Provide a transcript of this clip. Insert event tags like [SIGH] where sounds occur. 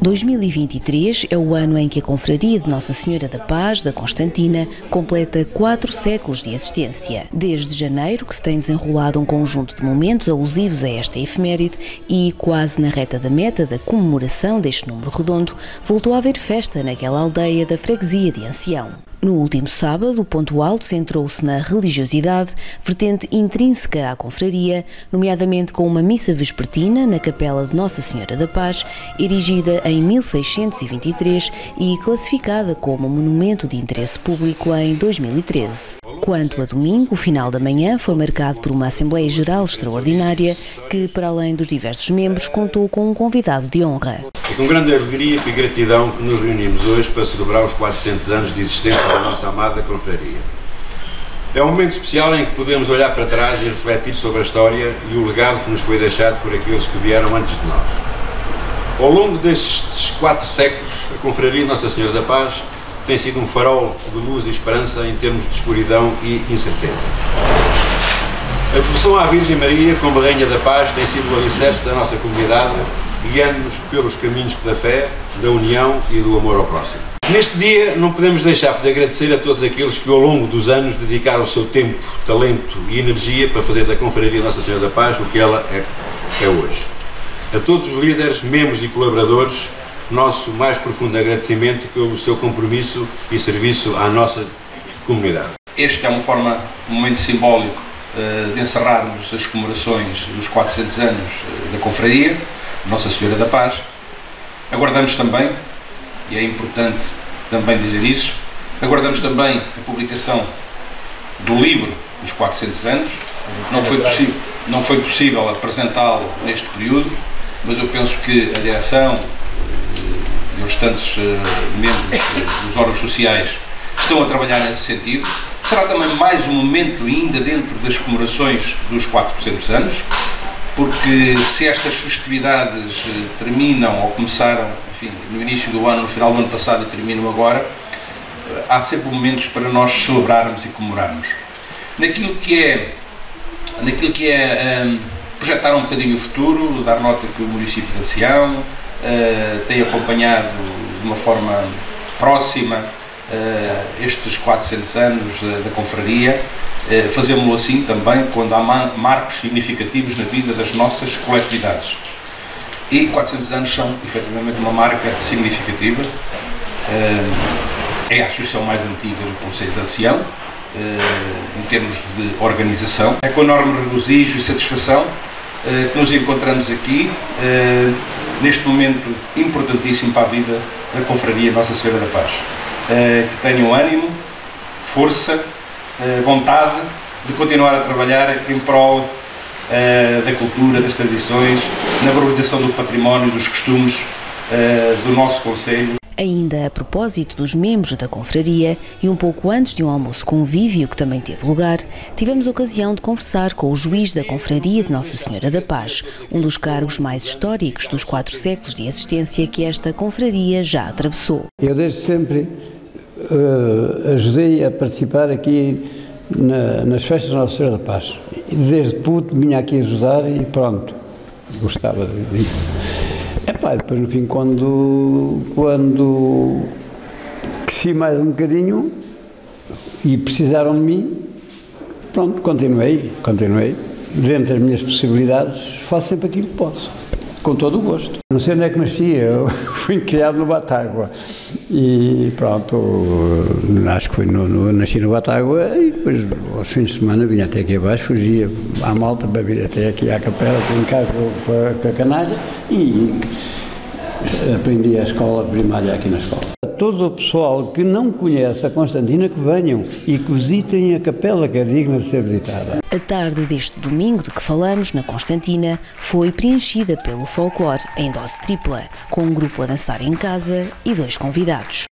2023 é o ano em que a Confraria de Nossa Senhora da Paz, da Constantina, completa quatro séculos de existência. Desde janeiro que se tem desenrolado um conjunto de momentos alusivos a esta efeméride e, quase na reta da meta da comemoração deste número redondo, voltou a haver festa naquela aldeia da freguesia de Ancião. No último sábado, o ponto alto centrou-se na religiosidade, vertente intrínseca à confraria, nomeadamente com uma missa vespertina na capela de Nossa Senhora da Paz, erigida em 1623 e classificada como monumento de interesse público em 2013. Quanto a domingo, o final da manhã foi marcado por uma Assembleia Geral extraordinária que, para além dos diversos membros, contou com um convidado de honra. É com grande alegria e gratidão que nos reunimos hoje para celebrar os 400 anos de existência da nossa amada confraria. É um momento especial em que podemos olhar para trás e refletir sobre a história e o legado que nos foi deixado por aqueles que vieram antes de nós. Ao longo destes quatro séculos, a confraria Nossa Senhora da Paz tem sido um farol de luz e esperança em termos de escuridão e incerteza. A devoção à Virgem Maria como Rainha da Paz tem sido o alicerce da nossa comunidade, guiando-nos pelos caminhos da fé, da união e do amor ao próximo. Neste dia não podemos deixar de agradecer a todos aqueles que ao longo dos anos dedicaram o seu tempo, talento e energia para fazer da Confraria Nossa Senhora da Paz o que ela é, é hoje. A todos os líderes, membros e colaboradores, nosso mais profundo agradecimento pelo seu compromisso e serviço à nossa comunidade. Este é uma forma, um momento simbólico uh, de encerrarmos as comemorações dos 400 anos uh, da Confraria, Nossa Senhora da Paz. Aguardamos também, e é importante também dizer isso, aguardamos também a publicação do livro dos 400 anos. Não foi não foi possível apresentá-lo neste período, mas eu penso que a direção, os restantes uh, membros uh, dos órgãos sociais estão a trabalhar nesse sentido. Será também mais um momento ainda dentro das comemorações dos 400 anos, porque se estas festividades uh, terminam ou começaram enfim, no início do ano, no final do ano passado e terminam agora, há sempre momentos para nós celebrarmos e comemorarmos. Naquilo que é, naquilo que é um, projetar um bocadinho o futuro, dar nota que o município de Ancião, uh, tem acompanhado de uma forma próxima uh, estes 400 anos da, da confraria, uh, fazemos-lo assim também quando há marcos significativos na vida das nossas coletividades. E 400 anos são efetivamente uma marca significativa. É a associação mais antiga do Conselho de Ancião, em termos de organização. É com enorme regozijo e satisfação que nos encontramos aqui neste momento importantíssimo para a vida da Confraria Nossa Senhora da Paz. Uh, que tenham ânimo, força, uh, vontade de continuar a trabalhar em prol uh, da cultura, das tradições, na valorização do património, dos costumes do nosso Conselho. Ainda a propósito dos membros da confraria e um pouco antes de um almoço convívio que também teve lugar, tivemos ocasião de conversar com o juiz da confraria de Nossa Senhora da Paz, um dos cargos mais históricos dos quatro séculos de existência que esta confraria já atravessou. Eu desde sempre uh, ajudei a participar aqui na, nas festas de Nossa Senhora da Paz. Desde puto vinha aqui ajudar e pronto, gostava disso. Epá, depois no fim, quando, quando cresci mais um bocadinho e precisaram de mim, pronto, continuei, continuei. Dentro das minhas possibilidades, faço sempre aquilo que posso, com todo o gosto. Não sei onde é que nasci, eu [LAUGHS] fui criado no Batágua e pronto, acho que no, no, nasci no Batágua e depois aos fins de semana vinha até aqui abaixo, fugia à malta para vir até aqui à capela, em com a canalha e aprendi a escola primária aqui na escola. Todo o pessoal que não conhece a Constantina que venham e que visitem a capela que é digna de ser visitada. A tarde deste domingo de que falamos na Constantina foi preenchida pelo folclore em dose tripla, com um grupo a dançar em casa e dois convidados.